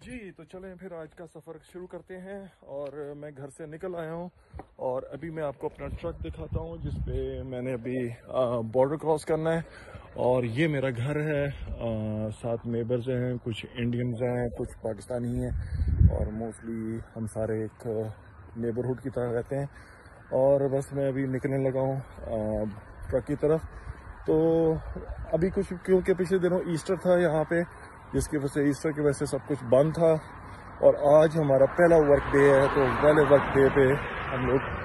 जी तो चलें फिर आज का सफ़र शुरू करते हैं और मैं घर से निकल आया हूँ और अभी मैं आपको अपना ट्रक दिखाता हूँ जिस पे मैंने अभी बॉर्डर क्रॉस करना है और ये मेरा घर है। आ, साथ नेबर्स हैं कुछ इंडियंस हैं कुछ पाकिस्तानी हैं और मोस्टली हम सारे एक नेबरहुड की तरह रहते हैं और बस मैं अभी निकलने लगा हूँ ट्रक की तरफ़। तो अभी कुछ क्योंकि पिछले दिनों ईस्टर था यहाँ पे जिसकी वजह से ईस्टर की वजह से सब कुछ बंद था। और आज हमारा पहला वर्क डे है तो पहले वर्क डे पे हम लोग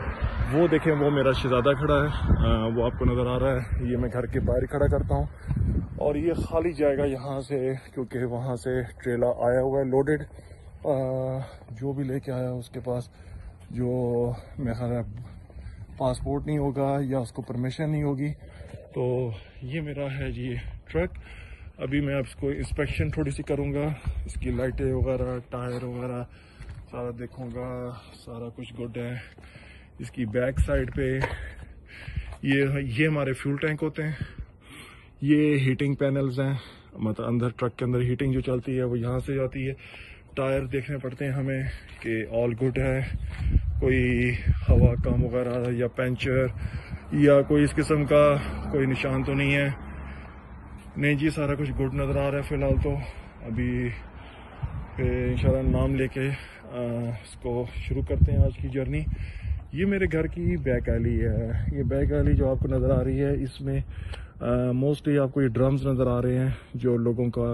वो देखें वो मेरा शहजादा खड़ा है। आ, वो आपको नज़र आ रहा है। ये मैं घर के बाहर खड़ा करता हूँ। और ये खाली जाएगा यहाँ से क्योंकि वहाँ से ट्रेला आया हुआ है लोडेड जो भी लेके आया उसके पास जो मेरा ख्याल पासपोर्ट नहीं होगा या उसको परमिशन नहीं होगी। तो ये मेरा है जी ट्रक अभी मैं इसको इंस्पेक्शन थोड़ी सी करूँगा। इसकी लाइटें वगैरह टायर वगैरह सारा देखूँगा। सारा कुछ गुड है। इसकी बैक साइड पे ये ये हमारे फ्यूल टैंक होते हैं। ये हीटिंग पैनल्स हैं। मतलब अंदर ट्रक के अंदर हीटिंग जो चलती है, वो यहाँ से जाती है। टायर देखने पड़ते हैं हमें कि ऑल गुड है। कोई हवा कम वगैरह या पंचर या कोई इस किस्म का कोई निशान तो नहीं है। नहीं जी, सारा कुछ गुड नज़र आ रहा है फ़िलहाल तो। अभी इंशाल्लाह नाम लेके इसको शुरू करते हैं आज की जर्नी ये मेरे घर की बैक एली है। ये बैक एली जो आपको नज़र आ रही है, इसमें मोस्टली आपको ये ड्रम्स नज़र आ रहे हैं, जो लोगों का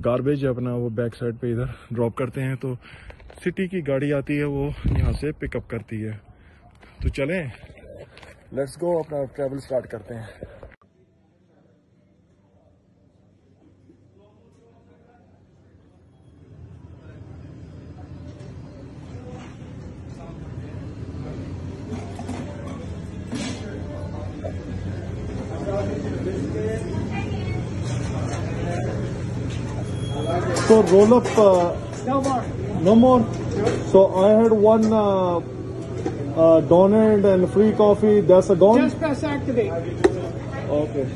गार्बेज है अपना, वो बैक साइड पे इधर ड्रॉप करते हैं। तो सिटी की गाड़ी आती है, वो यहाँ से पिकअप करती है। तो चलें लेट्स गो अपना ट्रैवल स्टार्ट करते हैं। So roll up. Uh, no more. No more. So I had one uh, uh, donut and free coffee. That's a gone. Just press activate. Okay.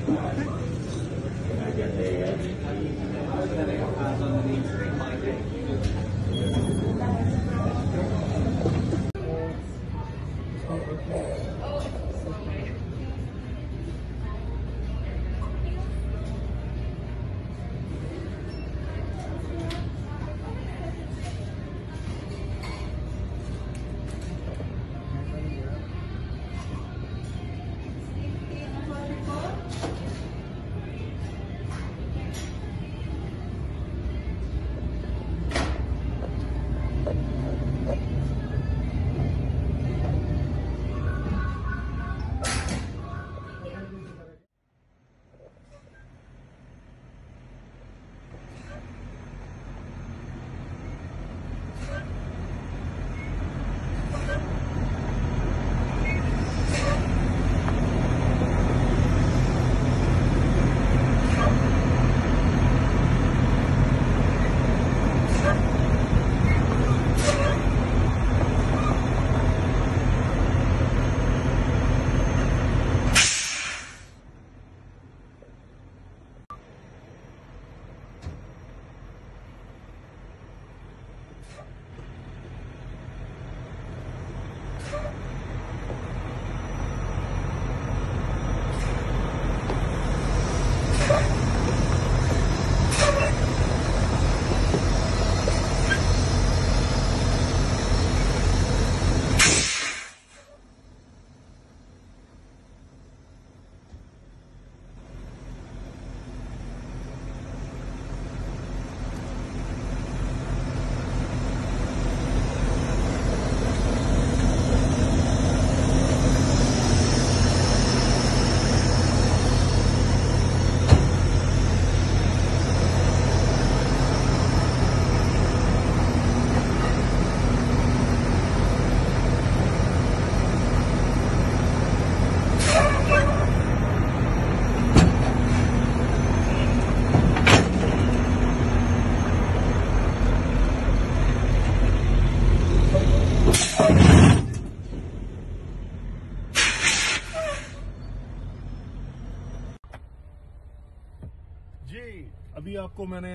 अभी आपको मैंने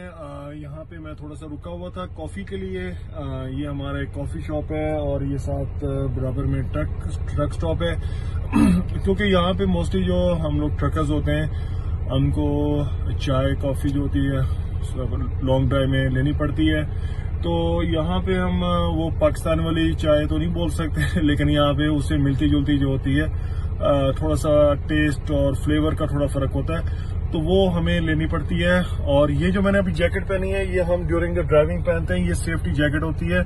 यहाँ पे मैं थोड़ा सा रुका हुआ था कॉफ़ी के लिए। ये हमारा एक कॉफ़ी शॉप है और ये साथ बराबर में ट्रक ट्रक स्टॉप है। क्योंकि यहाँ पे मोस्टली जो हम लोग ट्रकर्स होते हैं उनको चाय, कॉफ़ी जो होती है लॉन्ग ड्राइव में लेनी पड़ती है। तो यहाँ पे हम वो पाकिस्तान वाली चाय तो नहीं बोल सकते, लेकिन यहाँ पे उससे मिलती जुलती जो होती है थोड़ा सा टेस्ट और फ्लेवर का थोड़ा फ़र्क होता है। तो वो हमें लेनी पड़ती है। और ये जो मैंने अभी जैकेट पहनी है ये हम ड्यूरिंग द ड्राइविंग पहनते हैं। ये सेफ्टी जैकेट होती है।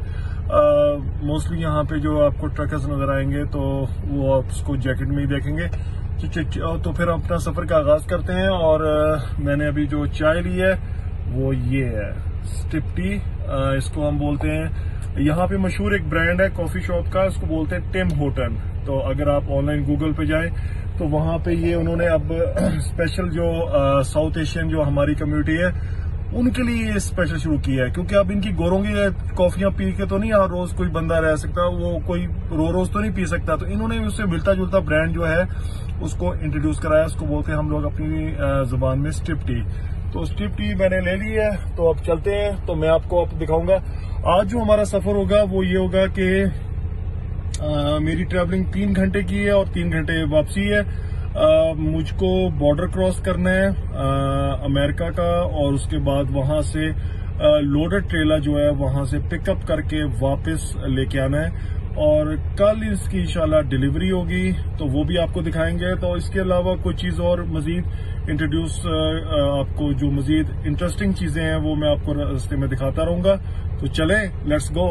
मोस्टली यहाँ पे जो आपको ट्रकर्स नज़र आएँगे तो वो आप उसको जैकेट में ही देखेंगे। तो, तो फिर अपना सफ़र का आगाज़ करते हैं। और अ, मैंने अभी जो चाय ली है वो ये है स्टिप टी अ, इसको हम बोलते हैं। यहाँ पे मशहूर एक ब्रांड है कॉफ़ी शॉप का उसको बोलते हैं टिम होटन तो अगर आप ऑनलाइन गूगल पे जाएँ तो वहाँ पे ये उन्होंने अब स्पेशल जो साउथ एशियन जो हमारी कम्युनिटी है, उनके लिए ये स्पेशल शुरू किया है। क्योंकि अब इनकी गोरों की कॉफियाँ पी के तो नहीं हर रोज कोई बंदा रह सकता, वो कोई रो रोज तो नहीं पी सकता। तो इन्होंने उससे मिलता जुलता ब्रांड जो है, उसको इंट्रोड्यूस कराया, उसको बोलते हैं हम लोग अपनी ज़ुबान में स्ट्रिप टी तो स्ट्रिप टी मैंने ले ली है तो अब चलते हैं तो मैं आपको अब दिखाऊँगा। आज जो हमारा सफ़र होगा, वो ये होगा कि मेरी ट्रैवलिंग तीन घंटे की है और तीन घंटे वापसी है। मुझको बॉर्डर क्रॉस करना है अ, अमेरिका का और उसके बाद वहाँ से लोडेड ट्रेलर जो है वहाँ से पिकअप करके वापस लेके आना है। और कल इसकी इंशाल्लाह डिलीवरी होगी तो वो भी आपको दिखाएँगे। तो इसके अलावा कोई चीज़ और मजीद इंट्रोड्यूस आपको जो मजीद इंटरेस्टिंग चीज़ें हैं वो मैं आपको रास्ते में दिखाता रहूँगा। तो चलें लेट्स गो